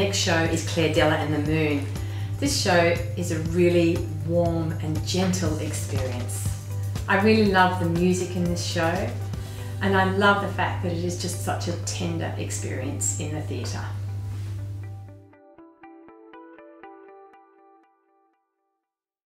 next show is Claire Della and the Moon. This show is a really warm and gentle experience. I really love the music in this show and I love the fact that it is just such a tender experience in the theatre.